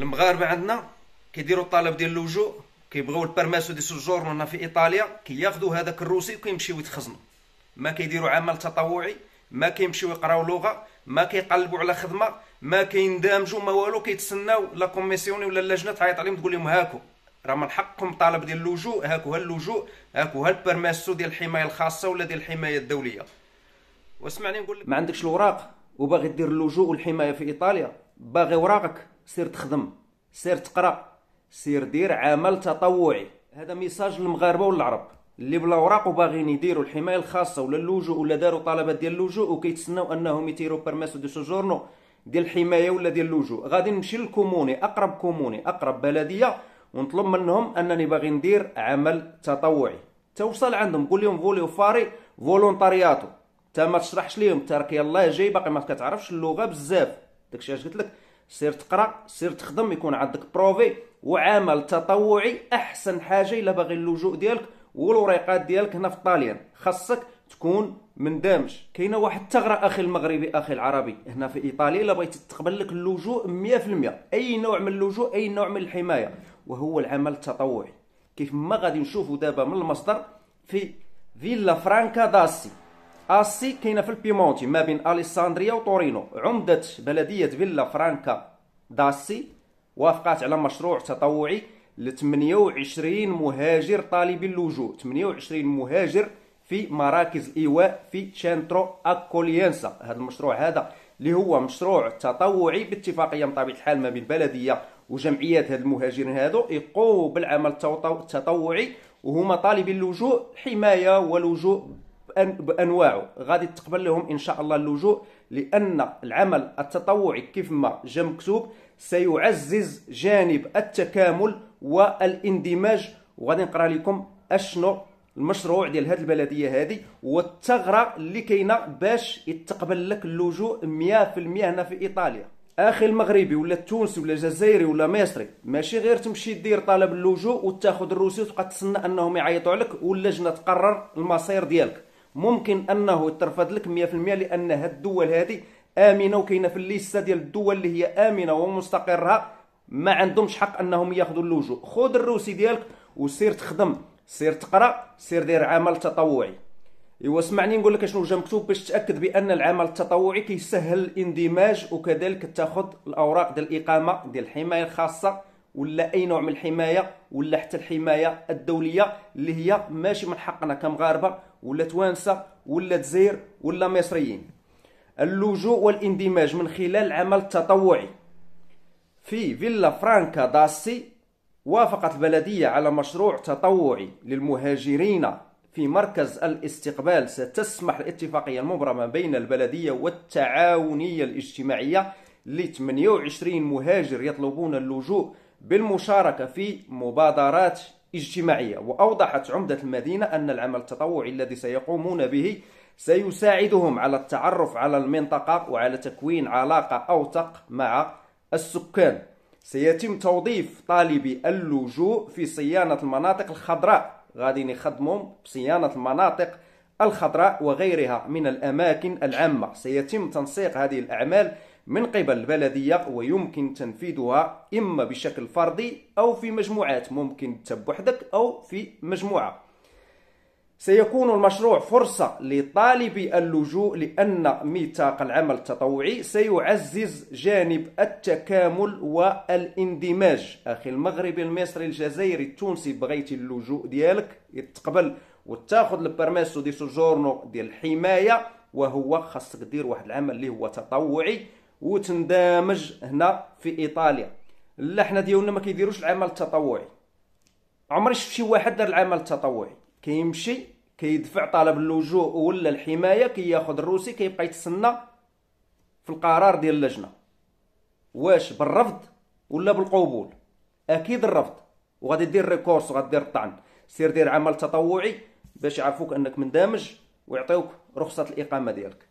المغاربة عندنا كيديروا الطلب ديال اللجوء كيبغيو ال permesso di هنا في إيطاليا كياخذوا هذاك ال reçu وكيمشيو يتخزنوا. ما كيديروا عمل تطوعي ما كيمشيو يقراو لغة ما كيقلبوا على خدمة ما كيندمجوا ما والو كيتسناو la commissione ولا اللجنة تعيط عليهم تقول لهم هاكو. راه من حقكم طالب ديال اللجوء هاكو ها اللجوء هاكو ها ال permesso ديال الحماية الخاصة ولا ديال الحماية الدولية. واسمعني نقول لك ما عندكش الوراق؟ وباغي دير اللجوء والحماية في إيطاليا باغي وراقك. سير تخدم سير تقرا سير دير عمل تطوعي. هذا message للمغاربة والعرب. اللي بلا وراق وباغيين يديروا الحماية الخاصة ولا اللجوء ولا داروا طلبات ديال اللجوء وكيتسناو انهم يتيروا permesso di soggiorno ديال الحماية ولا ديال اللجوء. غادي نمشي لل comune أقرب comune أقرب بلدية ونطلب منهم أنني باغي ندير عمل تطوعي. توصل عندهم قول لهم voglio fare volontariato انت ما تشرحش ليهم انت راك يلاه جاي باقي ما كتعرفش اللغة بزاف. داكشي اش قلت لك؟ سير تقرأ سير تخدم يكون عندك prove وعمل تطوعي أحسن حاجة إلا باغي اللجوء ديالك والوريقات ديالك هنا في الطاليان. خاصك تكون مندمج. كاينة واحد الثغرة أخي المغربي أخي العربي هنا في إيطاليا إلا بغيتي تقبل لك اللجوء 100% أي نوع من اللجوء أي نوع من الحماية. وهو العمل التطوعي. كيف ما غادي نشوفوا دابا من المصدر في فيلا فرانكا داستي. أستي كاينة في البيمونتي ما بين اليساندريا وطورينو عمده بلديه فيلا فرانكا داستي وافقات على مشروع تطوعي ل 28 مهاجر طالبي اللجوء 28 مهاجر في مراكز الايواء في centro accoglienza هذا المشروع هذا اللي هو مشروع تطوعي باتفاقيه من طبيعه الحال ما بين البلديه وجمعيات هاد المهاجرين هادو يقوموا بالعمل التطوعي وهما طالبي اللجوء حمايه ولجوء بانواعه غادي تقبل لهم إن شاء الله اللجوء لأن العمل التطوعي كيف ما جا مكتوب سيعزز جانب التكامل والاندماج. وغادي نقرأ لكم أشنو المشروع ديال هذه البلدية هذه والثغرة اللي كاينة باش يتقبل لك اللجوء 100% هنا في إيطاليا. أخي المغربي ولا التونسي ولا الجزائري ولا مصري ماشي غير تمشي دير طلب اللجوء وتاخذ ال reçu وتبقى تسنى أنهم يعيطوا عليك واللجنه تقرر المصير ديالك. ممكن أنه يترفض لك 100% لأن هاد الدول هذه آمنة وكاينة في الليستة ديال الدول اللي هي آمنة ومستقرة. ما عندهمش حق أنهم ياخذوا اللجوء. خذ ال reçu ديالك وسير تخدم سير تقرأ سير دير عمل تطوعي. إيوا اسمعني نقول لك شنو جا مكتوب باش تأكد بأن العمل التطوعي كيسهل الاندماج وكذلك تاخذ الأوراق ديال الإقامة ديال الحماية الخاصة ولا أي نوع من الحماية ولا حتى الحماية الدولية اللي هي ماشي من حقنا كمغاربة. ولا توانسة ولا جزائر ولا مصريين. اللجوء والاندماج من خلال العمل التطوعي في فيلا فرانكا داسي وافقت البلدية على مشروع تطوعي للمهاجرين في مركز الاستقبال. ستسمح الاتفاقية المبرمة بين البلدية والتعاونية الاجتماعية ل 28 مهاجر يطلبون اللجوء بالمشاركة في مبادرات اجتماعية. وأوضحت عمدة المدينة أن العمل التطوعي الذي سيقومون به سيساعدهم على التعرف على المنطقة وعلى تكوين علاقة أوثق مع السكان. سيتم توظيف طالبي اللجوء في صيانة المناطق الخضراء. غادي يخدموا بصيانة المناطق الخضراء وغيرها من الأماكن العامة. سيتم تنسيق هذه الأعمال من قبل البلدية ويمكن تنفيذها إما بشكل فردي أو في مجموعات ممكن تبوحدك أو في مجموعة. سيكون المشروع فرصة لطالبي اللجوء لأن ميثاق العمل التطوعي سيعزز جانب التكامل والإندماج. أخي المغربي المصري الجزائري التونسي بغيتي اللجوء ديالك؟ يتقبل. وتاخذ ال permesso di soggiorno ديال الحماية وهو خاصك دير واحد العمل اللي هو تطوعي. وتندمج هنا في إيطاليا. لا حنا ديالنا ما كيديروش العمل التطوعي. عمري شفت شي واحد دار العمل التطوعي. كيمشي كيدفع طلب اللجوء ولا الحماية كياخذ ال reçu كيبقى يتسنى في القرار ديال اللجنة. واش بالرفض ولا بالقبول؟ أكيد الرفض. وغادي دير ricorso وغادي دير الطعن سير دير عمل تطوعي باش يعرفوك أنك مندمج ويعطيوك رخصة الإقامة ديالك.